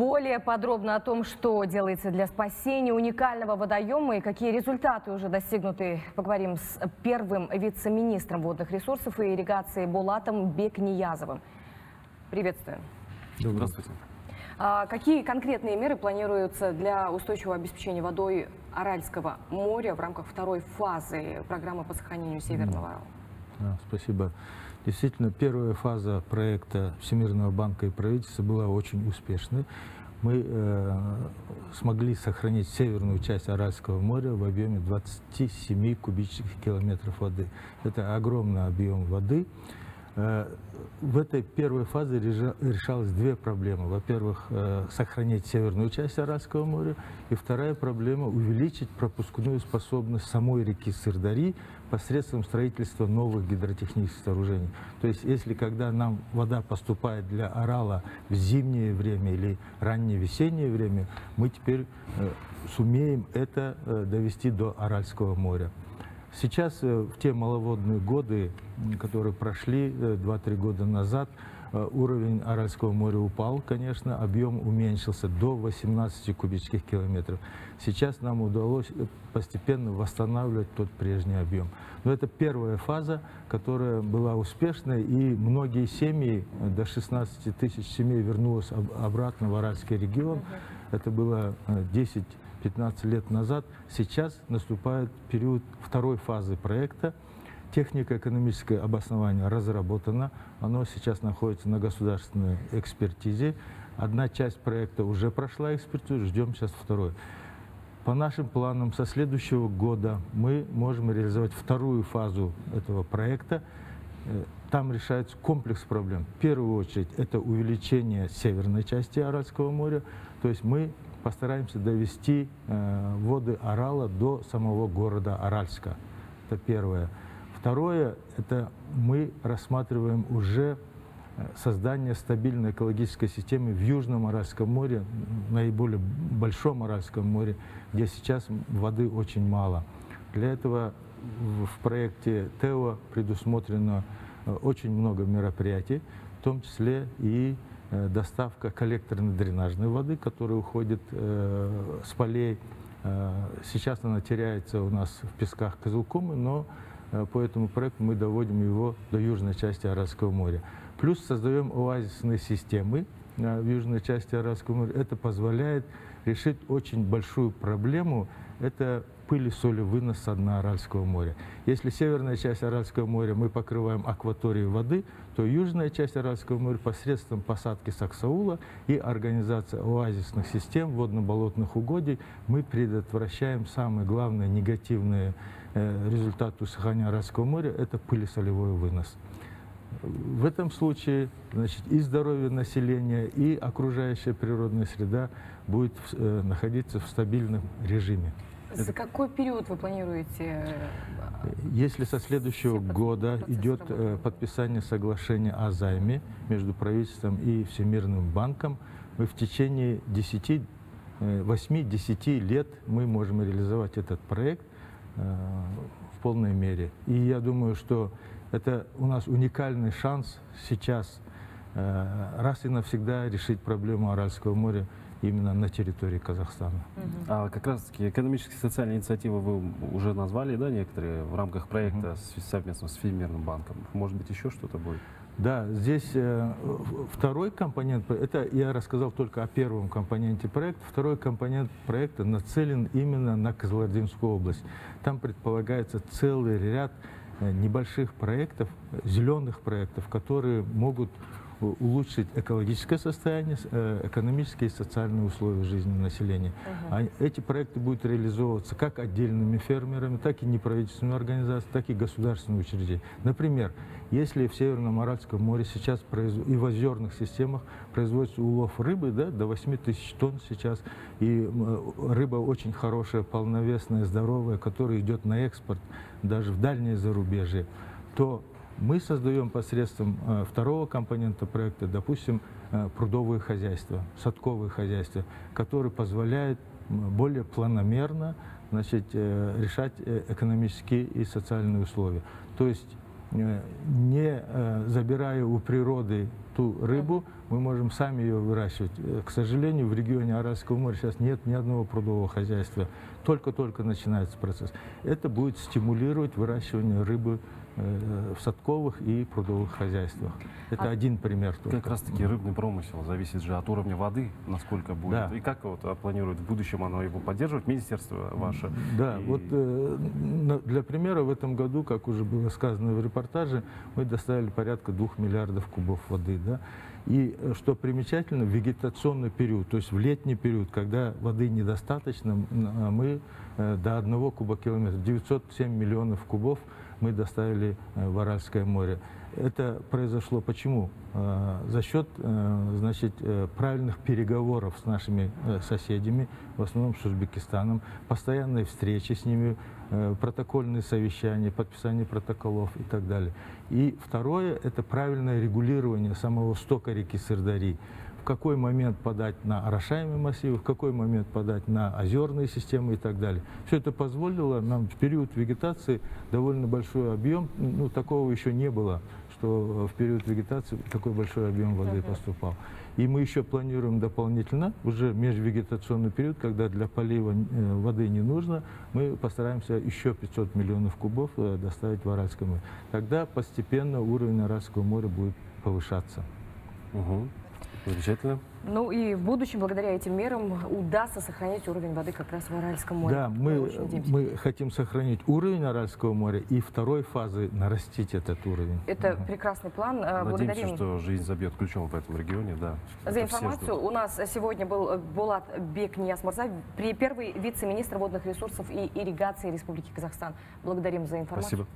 более подробно о том, что делается для спасения уникального водоема и какие результаты уже достигнуты, поговорим с первым вице-министром водных ресурсов и ирригации Булатом Бекниязовым. Приветствую. Здравствуйте. А какие конкретные меры планируются для устойчивого обеспечения водой Аральского моря в рамках второй фазы программы по сохранению Северного? Да, спасибо. Действительно, первая фаза проекта Всемирного банка и правительства была очень успешной. Мы э, смогли сохранить северную часть Аральского моря в объеме 27 кубических километров воды. Это огромный объем воды. Э, в этой первой фазе решалось две проблемы. Во-первых, э, сохранить северную часть Аральского моря, и вторая проблема – увеличить пропускную способность самой реки Сырдари посредством строительства новых гидротехнических сооружений. То есть, если когда нам вода поступает для Орала в зимнее время или раннее весеннее время, мы теперь э, сумеем это довести до Аральского моря. Сейчас, э, в те маловодные годы, которые прошли 2-3 э, года назад, э, уровень Аральского моря упал, конечно, объем уменьшился до 18 кубических километров. Сейчас нам удалось постепенно восстанавливать тот прежний объем. Но это первая фаза, которая была успешной, и многие семьи, до 16 тысяч семей вернулось обратно в Аральский регион. Это было 10 15 лет назад. Сейчас наступает период второй фазы проекта. Технико-экономическое обоснование разработано. Оно сейчас находится на государственной экспертизе. Одна часть проекта уже прошла экспертизу, ждем сейчас второй. По нашим планам, со следующего года мы можем реализовать вторую фазу этого проекта. Там решается комплекс проблем. В первую очередь, это увеличение северной части Аральского моря. То есть мы постараемся довести э, воды Орала до самого города Аральска. Это первое. Второе, это мы рассматриваем уже э, создание стабильной экологической системы в Южном Аральском море, наиболее большом Аральском море, где сейчас воды очень мало. Для этого в проекте ТЭО предусмотрено очень много мероприятий, в том числе и Э, доставка коллекторно-дренажной воды, которая уходит э, с полей. Э, сейчас она теряется у нас в песках Козылкомы, но по этому проекту мы доводим его до южной части Аральского моря. Плюс создаем оазисные системы в южной части Аральского моря. Это позволяет решить очень большую проблему. Это пыли, соли вынос со Аральского моря. Если северная часть Аральского моря мы покрываем акваторией воды, то южная часть Аральского моря посредством посадки саксаула и организации оазисных систем водно-болотных угодий мы предотвращаем самые главные негативные э, результаты усыхания Аральского моря – это пылесолевой вынос. В этом случае значит, и здоровье населения, и окружающая природная среда будет э, находиться в стабильном режиме. За какой период вы планируете? Э, Если со следующего года идет работы? Э, подписание соглашения о займе между правительством и Всемирным банком, мы в течение 10, 8-10 э, лет мы можем реализовать этот проект в полной мере. И я думаю, что это у нас уникальный шанс сейчас раз и навсегда решить проблему Аральского моря именно на территории Казахстана. А как раз таки экономические и социальные инициативы вы уже назвали, да, некоторые в рамках проекта угу. совместно с Всемирным банком. Может быть, еще что-то будет? Да, здесь э, второй компонент, это я рассказал только о первом компоненте проекта. Второй компонент проекта нацелен именно на Кызылординскую область. Там предполагается целый ряд э, небольших проектов, зеленых проектов, которые могут улучшить экологическое состояние, э, экономические и социальные условия жизни населения. -huh. Эти проекты будут реализовываться как отдельными фермерами, так и неправительственными организациями, так и государственными учреждениями. Например, если в Северном Аральском море сейчас и в озерных системах производится улов рыбы да, до 8 тысяч тонн сейчас, и рыба очень хорошая, полновесная, здоровая, которая идет на экспорт даже в дальнее зарубежье, то мы создаем посредством э, второго компонента проекта, допустим, э, прудовые хозяйства, садковые хозяйства, которые позволяют более планомерно значит, э, решать экономические и социальные условия. То есть не забирая у природы ту рыбу, мы можем сами ее выращивать. К сожалению, в регионе Аральского моря сейчас нет ни одного прудового хозяйства. Только-только начинается процесс. Это будет стимулировать выращивание рыбы в садковых и прудовых хозяйствах. Это А- один пример. только. Как раз таки рыбный промысел зависит же от уровня воды, насколько будет. Да. И как вот планирует в будущем оно его поддерживать, министерство ваше? Да, И- вот э, для примера в этом году, как уже было сказано в репортаже, мы доставили порядка 2 миллиардов кубов воды. Да? И э, что примечательно, в вегетационный период, то есть в летний период, когда воды недостаточно, а мы э, до 1 кубокилометра, 907 миллионов кубов мы доставили э, в Аральское море. Это произошло почему? Э, За счет э, значит, правильных переговоров с нашими соседями, в основном с Узбекистаном, постоянные встречи с ними, протокольные совещания, подписание протоколов и так далее. И второе – это правильное регулирование самого стока реки Сырдари. В какой момент подать на орошаемые массивы, в какой момент подать на озерные системы и так далее. Все это позволило нам в период вегетации довольно большой объем, ну, такого еще не было, что в период вегетации такой большой объем воды поступал. И мы еще планируем дополнительно, уже межвегетационный период, когда для полива э, воды не нужно, мы постараемся еще 500 миллионов кубов э, доставить в Аральское море. Тогда постепенно уровень Аральского моря будет повышаться. Мгм. Замечательно. Ну и в будущем, благодаря этим мерам, удастся сохранить уровень воды как раз в Аральском море. Да, мы, мы хотим сохранить уровень Аральского моря и второй фазы нарастить этот уровень. Это прекрасный план. Э, Надеемся, Благодарим что жизнь забьет ключом в этом регионе, да. за Это информацию. У нас сегодня был э, Булат Бекнияс Мурза, при- первый вице-министр водных ресурсов и ирригации Республики Казахстан. Благодарим за информацию. Спасибо.